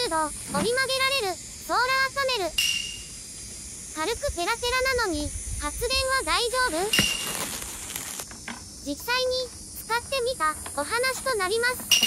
90度折り曲げられるソーラーパネル。軽くペラペラなのに、発電は大丈夫？実際に使ってみたお話となります。